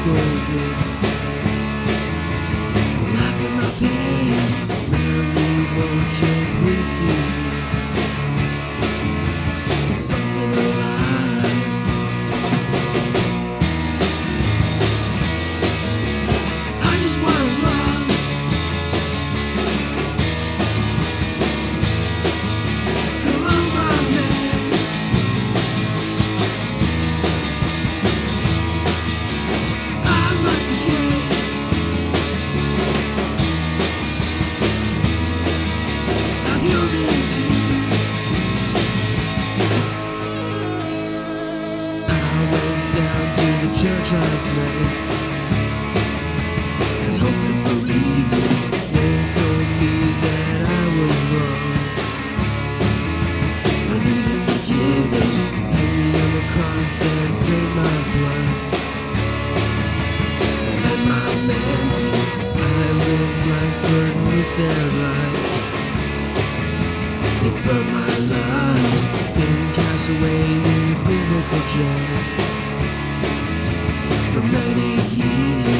scolded. Laughing my pain, Mary, won't you please church last night. Was hoping for reason. They told me that I was wrong. I needed forgiven. Hang me on the cross and drain my blood. And my I like their life. They burn my life, then cast away in biblical jail many years.